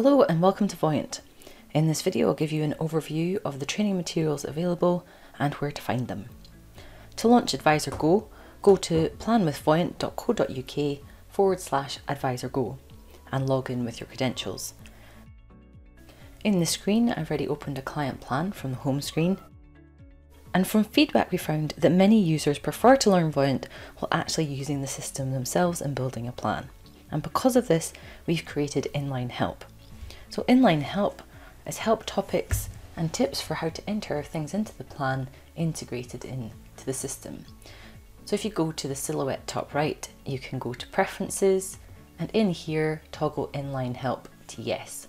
Hello and welcome to Voyant. In this video I'll give you an overview of the training materials available and where to find them. To launch AdviserGo, go to planwithvoyant.co.uk forward slash AdviserGo and log in with your credentials. In the screen I've already opened a client plan from the home screen and from feedback we found that many users prefer to learn Voyant while actually using the system themselves and building a plan. And because of this, we've created inline help. So inline help is help topics and tips for how to enter things into the plan integrated into the system. So if you go to the silhouette top right, you can go to preferences and in here toggle inline help to yes.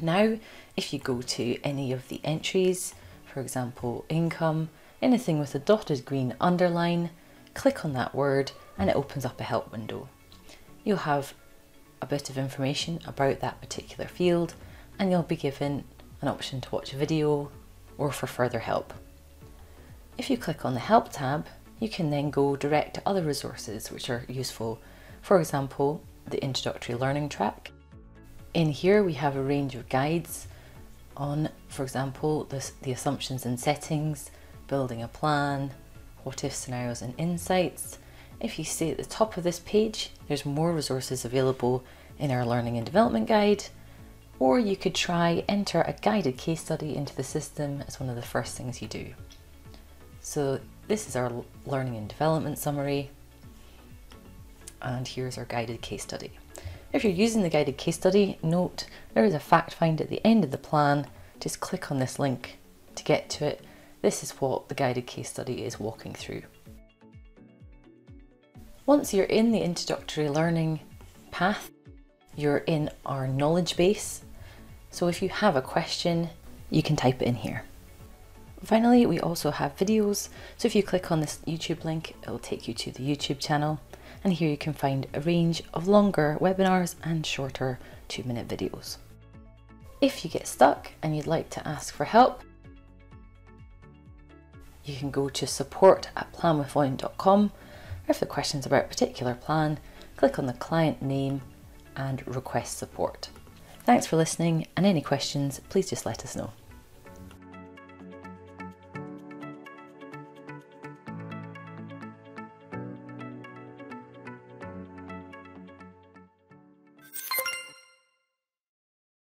Now, if you go to any of the entries, for example, income, anything with a dotted green underline, click on that word and it opens up a help window. You'll have a bit of information about that particular field and you'll be given an option to watch a video or for further help. If you click on the Help tab, you can then go direct to other resources which are useful. For example, the Introductory Learning track. In here we have a range of guides on, for example, the, the assumptions and settings, building a plan, what if scenarios and insights. If you see at the top of this page, there's more resources available in our learning and development guide, or you could try enter a guided case study into the system as one of the first things you do. So this is our learning and development summary, and here's our guided case study. If you're using the guided case study, note there is a fact find at the end of the plan. Just click on this link to get to it. This is what the guided case study is walking through. Once you're in the introductory learning path, you're in our knowledge base. So if you have a question, you can type it in here. Finally, we also have videos. So if you click on this YouTube link, it will take you to the YouTube channel and here you can find a range of longer webinars and shorter two minute videos. If you get stuck and you'd like to ask for help, you can go to support at planwithvoyant.com or if the question's about a particular plan, click on the client name and request support. Thanks for listening and any questions, please just let us know.